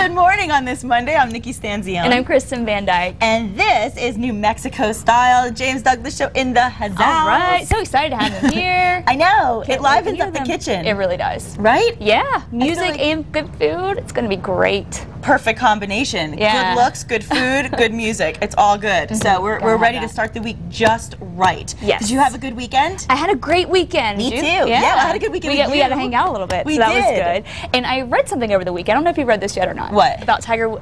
Good morning on this Monday. I'm Nikki Stanzione. And I'm Kristen Van Dyke. And this is New Mexico Style. James Douglas Show in the Hazal. All right. So excited to have him here. I know. Can't it livens up the kitchen. It really does. right? Yeah. Music like- and good food. It's going to be great. Perfect combination. Yeah. Good looks, good food, good music. It's all good. Mhm. So we're, we're ready to start the week just right. Yes. Did you have a good weekend? I had a great weekend. Me too. Yeah, I had a good weekend We got, we got to hang out a little bit. We so that did. was good. And I read something over the weekend. I don't know if you read this yet or not. What? About Tiger who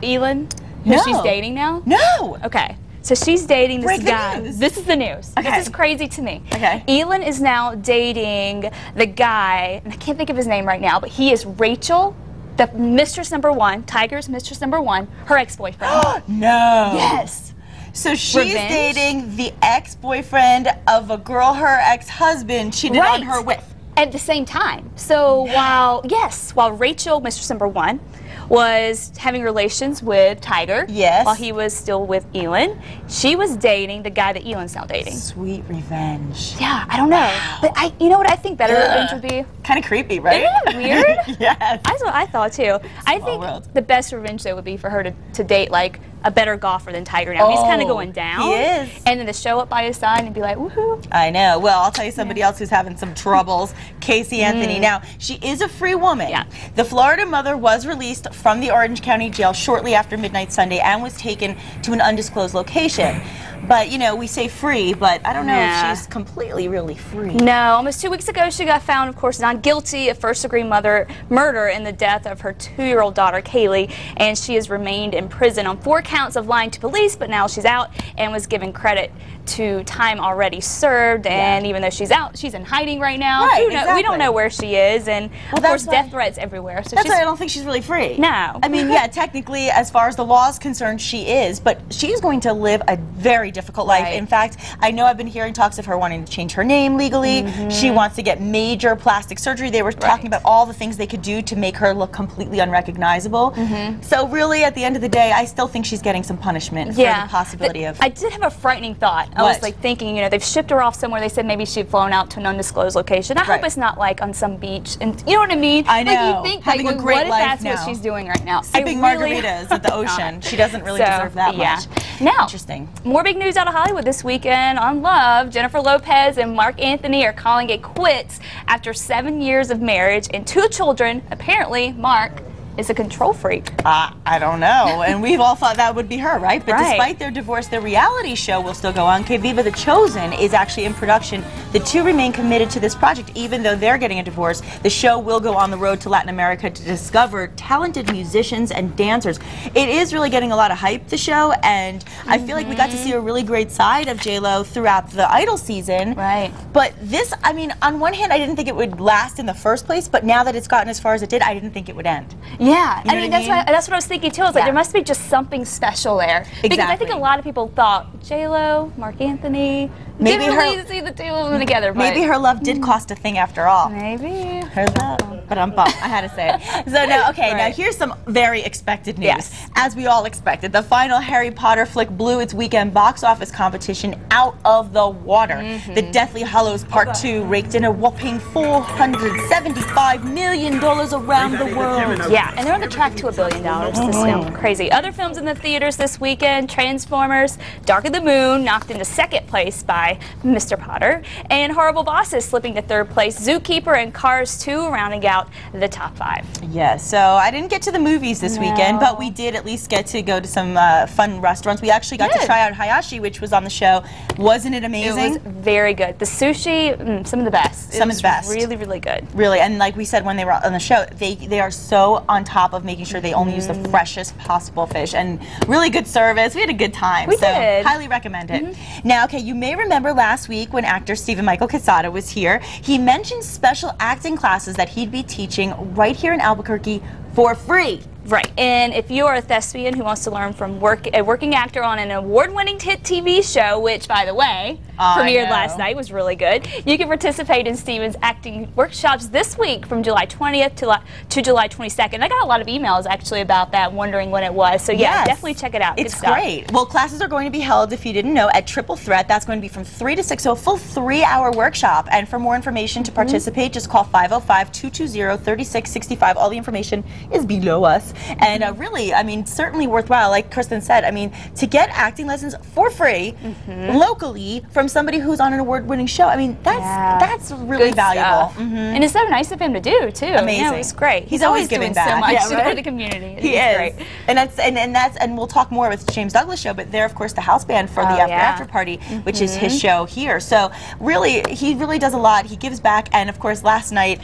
No. she's dating now. No. Okay. So she's dating this Break the guy. news. This is the news. Okay. This is crazy to me. Okay. Elin is now dating the guy, and I can't think of his name right now, but he is Rachel, the mistress number one, Tiger's mistress number one, her ex-boyfriend. Oh no. yes. So she's Revenge? dating the ex-boyfriend of a girl her ex-husband cheated Right. on her with. At the same time. So while yes, while Rachel, mistress number one, was having relations with Tiger, Yes. while he was still with Elin, she was dating the guy that Elin's now dating. Sweet revenge. Yeah, I don't know, but I, you know what I think better revenge would be. Kind of creepy, right? Isn't it weird? yes. That's what I thought too. I think world. the best revenge though would be for her to, to date like a better golfer than Tiger now. He's kind Oh, of going down. he is. And then to show up by his side and be like, woohoo. I know. Well, I'll tell you somebody else who's having some troubles. Casey Anthony. Now, she is a free woman. Mm. Yeah. The Florida mother was released from the Orange County jail shortly after midnight Sunday and was taken to an undisclosed location. But, you know, we say free, but I don't know Yeah. if she's completely really free. No, almost two weeks ago, she got found, of course, not guilty of first degree mother murder in the death of her two year old daughter, Caylee. And she has remained in prison on four counts of lying to police, but now she's out and was given credit to time already served. And Yeah. even though she's out, she's in hiding right now. Right, know- We don't know where she is. And, Well, of course, death threats everywhere. So That's why I don't think she's really free. No. I mean, yeah, technically, as far as the law is concerned, she is, but she's going to live a very difficult life. Right. In fact, I know I've been hearing talks of her wanting to change her name legally. She wants to get major plastic surgery. They were talking Mm-hmm. About all the things they could do to make her look completely unrecognizable. Mm-hmm. So, really, at the end of the day, I still think she's getting some punishment for the possibility but of. I did have a frightening thought. I was like thinking, you know, they've shipped her off somewhere. They said maybe she'd flown out to an undisclosed location. I Right. hope it's not like on some beach, and you know what I mean. I know. Like you think, Having a great what if life that's now. what she's doing right now? I Sipping really margaritas at the ocean. She doesn't really So, deserve that yeah. much. Now, Interesting. more big news out of Hollywood this weekend on Love. Jennifer Lopez and Marc Anthony are calling it quits after seven years of marriage and two children. Apparently, Marc is a control freak. Uh, I don't know. And we've all thought that would be her, right? But Right. despite their divorce, their reality show will still go on. Q'Viva The Chosen is actually in production. The two remain committed to this project, even though they're getting a divorce. The show will go on the road to Latin America to discover talented musicians and dancers. It is really getting a lot of hype, the show, and I feel like we got to see a really great side of J-Lo throughout the Idol season. Right. But this, I mean, on one hand, I didn't think it would last in the first place, but now that it's gotten as far as it did, I didn't think it would end. Yeah, know I mean I that's mean? what that's what I was thinking too. I was like, there must be just something special there because I think a lot of people thought J Lo, Marc Anthony. Maybe didn't her- really see the two of them together. But Maybe her love did hmm. cost a thing after all. Maybe. Her love. But I'm bummed. I had to say it. So now, okay, now here's some very expected news. Yes. As we all expected, the final Harry Potter flick blew its weekend box office competition out of the water. Mm-hmm. The Deathly Hallows Part 2 raked in a whopping $475 million around the world. Yeah, and they're on the track to a billion dollars. This film, crazy. Other films in the theaters this weekend: Transformers, Dark of the Moon, knocked into second place by Mr. Potter, and Horrible Bosses slipping to third place. Zookeeper and Cars 2 rounding out the top five. Yes, so I didn't get to the movies this weekend, but we did at least get to go to some uh, fun restaurants. We actually got to try out Hayashi, which was on the show. Wasn't it amazing? It was very good. The sushi, mm, some of the best. Some of the best. Really, really good. Really, and like we said when they were on the show, they they are so on top of making sure they only use the freshest possible fish and really good service. We had a good time. We so did. highly recommend it. Now, okay, you may remember last week when actor Steven Michael Quezada was here, he mentioned special acting classes that he'd be teaching right here in Albuquerque for free. Right. And if you are a thespian who wants to learn from work, a working actor on an award-winning hit TV show, which, by the way, I premiered know. last night, was really good, you can participate in Steven's acting workshops this week from July 20th to, to July 22nd. I got a lot of emails actually about that, wondering when it was. So yeah, Yes. definitely check it out. It's great. Well, classes are going to be held, if you didn't know, at Triple Threat. That's going to be from 3 to 6, so a full three hour workshop. And for more information to mm-hmm. participate, just call 505 220 3665. All the information is below us. And uh, really, I mean, certainly worthwhile. Like Kristen said, I mean, to get acting lessons for free mm-hmm. locally from somebody who's on an award-winning show, I mean, that's Yeah. that's really Good valuable. stuff. And it's so nice of him to do too. Yeah, Amazing. it was great. He's always giving doing so back. much Yeah, right? the community. He is, great. and that's and, and that's and we'll talk more with James Douglas show. But they're of course the house band for the Oh, after yeah. after party, which is his mm-hmm. show here. So really, he really does a lot. He gives back, and of course, last night.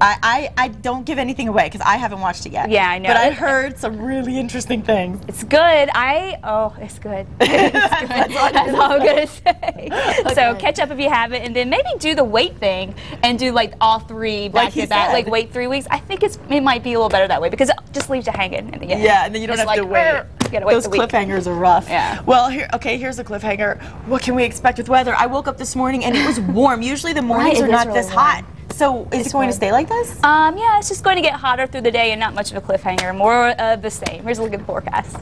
I, I, I don't give anything away because I haven't watched it yet. Yeah, I know. But I heard some really interesting things. It's good. I oh, it's good. It's good. That's all I'm gonna say. So catch up if you haven't, and then maybe do the wait thing and do like all three back Like to back, like wait three weeks. I think it's it might be a little better that way because it just leaves you hanging in the end. Yeah, and then you don't Just have to like, wait. "Arr," You gotta wait Those cliffhangers are rough. Yeah. Well, here, okay, here's a cliffhanger. What can we expect with weather? I woke up this morning and it was warm. Usually the mornings it are not really this warm. hot. So is it going to stay like this? Um, yeah, it's just going to get hotter through the day and not much of a cliffhanger. More of the same. Here's a look at the forecast.